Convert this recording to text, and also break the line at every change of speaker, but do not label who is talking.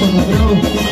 Palavrão.